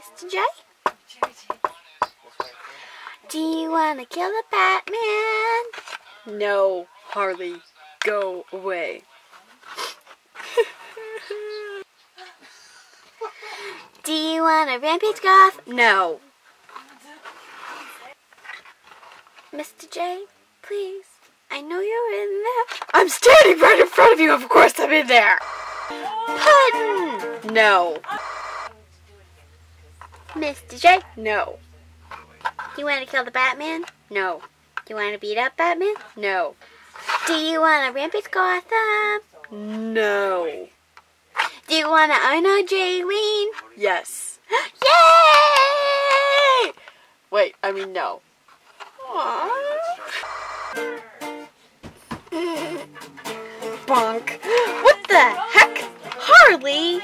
Mr. J? Do you want to kill the Batman? No, Harley, go away. Do you want to rampage Goth? No. Mr. J, please. I know you're in there. I'm standing right in front of you. Of course I'm in there. Puddin'! No. Mr. J, No. do you want to kill the Batman? No. Do you want to beat up Batman? No. Do you want to rampage Gotham? No. Do you want to honor Jaylene? Yes. Yay! Wait, I mean no. Bonk. What the heck? Harley?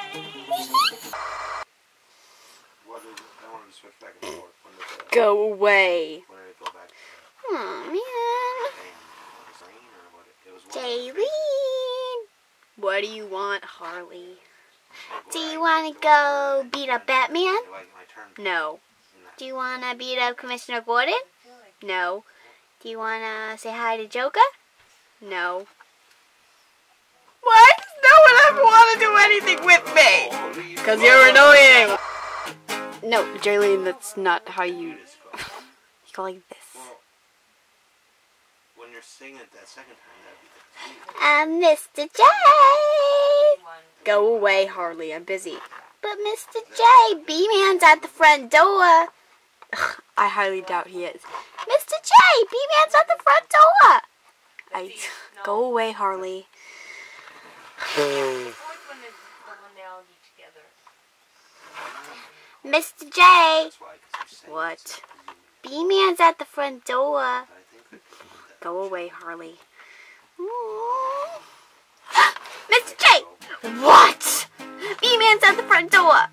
What is it? I wanted to switch back and forth. When uh, Go away. when did it go back Oh, man. what? It was what? Jaylene. What do you want, Harley? Do you want to go beat up Batman? Do I get my turn? No. Do you want to beat up Commissioner Gordon? No. Do you want to say hi to Joker? No. Why does no one ever want to do anything with me? Because you're annoying. No, Jaylene, that's not how you. You go like this. Well, when you're singing it that second time, that'd be the I'm Mr. J. Go away, Harley. I'm busy. But Mr. J, B-Man's at the front door. I highly doubt he is. Mr. J, B-Man's at the front door. I go away, Harley. Mr. J, That's why, 'cause you're singing What? stuff for you. B-Man's at the front door. I think that Go away, Harley. Mr. J, what? B-Man's at the front door.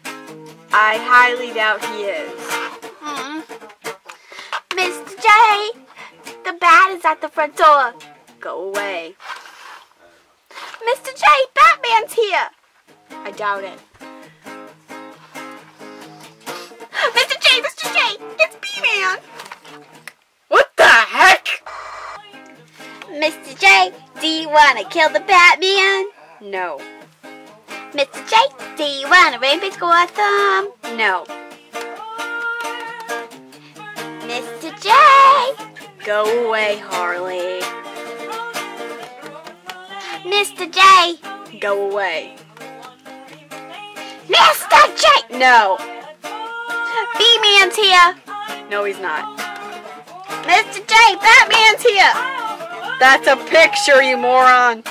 I highly doubt he is. Hmm. Mr. J, the bat is at the front door. Go away. Mr. J, Batman's here. I doubt it. It's B-Man. What the heck? Mr. J, do you want to kill the Batman? No. Mr. J, do you want to rampage Gotham? No. Mr. J, Go away, Harley. Mr. J, Go away. Mr. J, No. B-Man's here. No, he's not. Mr. J, Batman's here. That's a picture, you moron.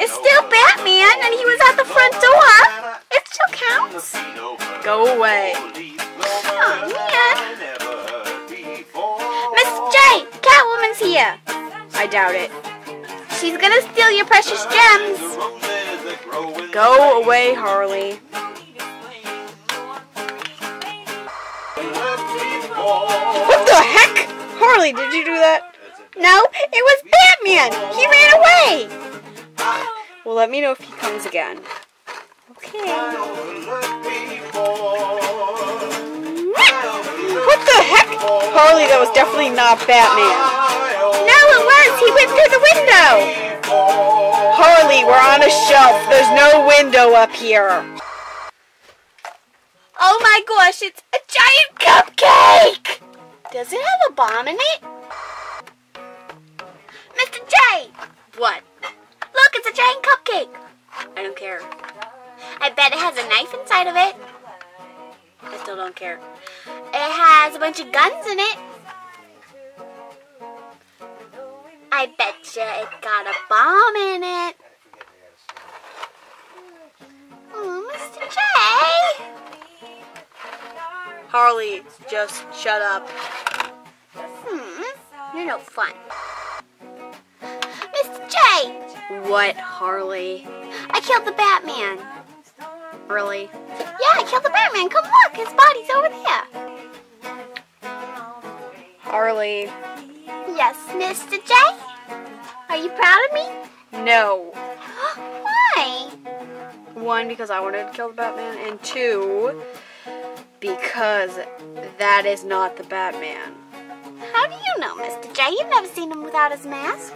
It's still Batman, and he was at the front door. It still counts. Go away. Oh, man. Mr. J, Catwoman's here. I doubt it. She's gonna steal your precious gems. The roses that grow in Go away, Harley. What the heck? Harley, did you do that? No, it was Batman. He ran away. Well, let me know if he comes again. Okay. What the heck? Harley, that was definitely not Batman. No, it was. He went through the window. Harley, we're on a shelf. There's no window up here. Oh my gosh, it's a giant cupcake. Does it have a bomb in it? Mr. J, What? look, it's a giant cupcake. I don't care. I bet it has a knife inside of it. I still don't care. It has a bunch of guns in it. I bet you it got a bomb in it. Harley, just shut up. Hmm, you're no fun. Mr. J, What, Harley? I killed the Batman. Really? Yeah, I killed the Batman. Come look, his body's over there. Harley. Yes, Mr. J. Are you proud of me? No. Why? One, because I wanted to kill the Batman, and two, Because that is not the Batman. How do you know, Mr. J? You've never seen him without his mask.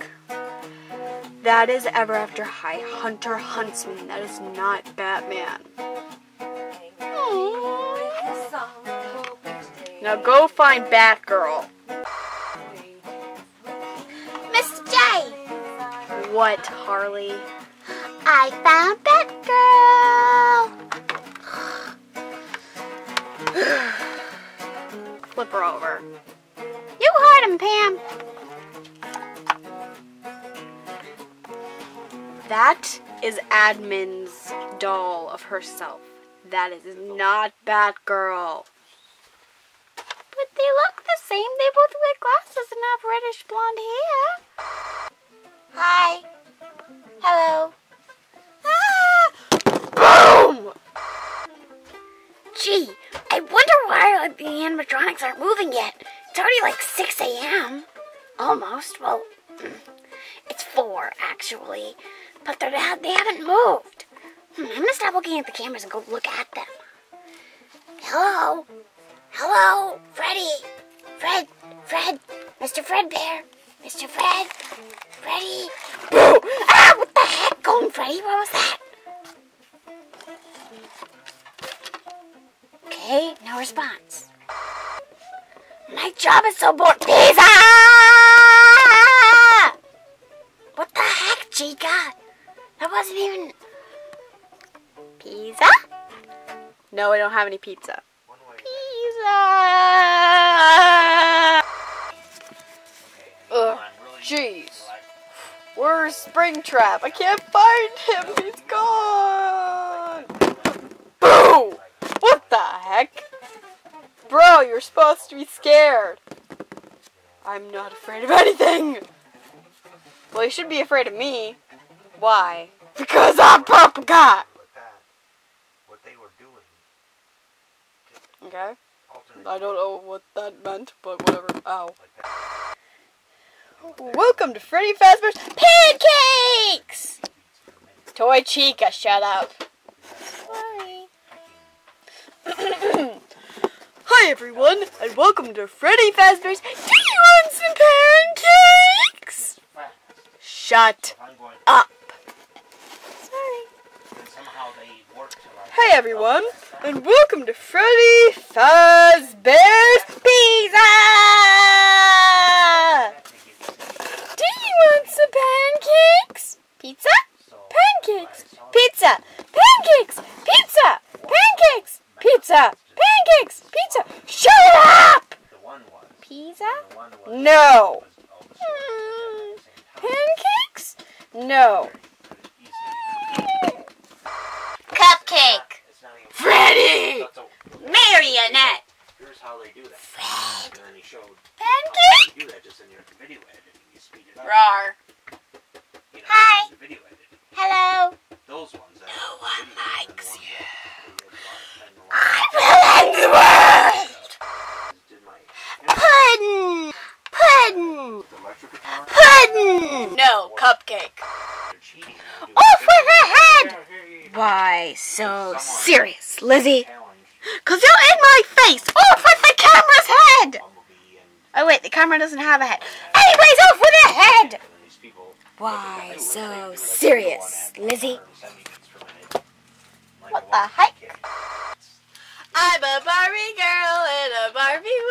That is Ever After High Hunter Huntsman. That is not Batman. Now go find Batgirl. Mr. J! What, Harley? I found Batgirl! Flip her over. You heard him, Pam. That is Admin's doll of herself. That is not Batgirl. But they look the same. They both wear glasses and have reddish blonde hair. Hi. Hello. Ah! Boom! Gee, animatronics aren't moving yet. It's already like 6 a.m. Almost. Well, it's 4 actually. But they're they haven't moved. Hmm, I'm gonna stop looking at the cameras and go look at them. Hello? Hello? Freddy? Fred? Fred? Mr. Fredbear? Mr. Fred? Freddy? Ah! What the heck? Golden Freddy? What was that? Okay, no response. My job is so boring. Pizza! What the heck, Chica? That wasn't even... Pizza? No, I don't have any pizza. Pizza! Ugh, jeez. Where's Springtrap? I can't find him. He's gone. Supposed to be scared. I'm not afraid of anything. Well, you should be afraid of me. Why? Because I'm Purple Guy. What they were doing. Okay. I don't know what that meant, but whatever. Ow. Welcome to Freddy Fazbear's Pancakes! Toy Chica, shut up. Sorry. Hi everyone, and welcome to Freddy Fazbear's Do You Want Some Pancakes? Shut up. Sorry. Hey everyone, and welcome to Freddy Fazbear's Pizza! Do you want some pancakes? Pizza? Pancakes! Pizza! Pancakes! Pizza! Pancakes! Pizza! Pancakes! Pizza! Shut up! the one was. Pizza? The one was No. was all the stories Mm, at the same time. Pancakes? No. Cupcake. It's not even Freddy! Marionette. Here's how they do that. And then he showed Pancake. you do that just in your video editing. You speed it up. Rar. You know, Hi. the video editing. Hello. Those ones that No are the one video and the likes ones you. that they I will end the world. did my Puddin'. Puddin'. the electric guitar. Puddin'. No, cupcake. They're cheating. They do Off with her head. Why so serious, Lizzie? Cause you're in my face! Off with the camera's head! Oh wait, the camera doesn't have a head. Anyways, off with the head! and these people. Why look at the so video, they do like serious, go on at Lizzie? 170 beats per minute. Like What the heck? I'm a Barbie girl in a Barbie world. So the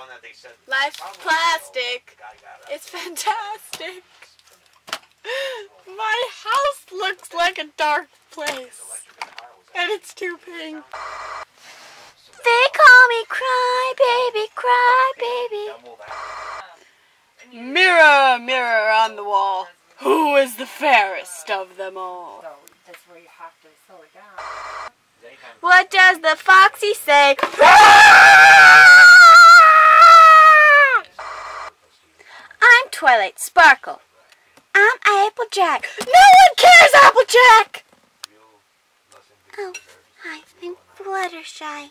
one that they said Life's plastic. got It's fantastic. My house looks like a dark place. electric guitar was And it's too pink. They call me cry baby, cry baby. Mirror, mirror on the wall. Who is the fairest of them all? So that's where you have to slow it down. Anytime What does the foxy say? I'm Twilight Sparkle. I'm Applejack. No one cares, Applejack! you listen to Oh, hi, I'm Fluttershy.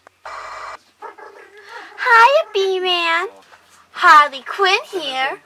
Hiya, B-Man. Harley Quinn here.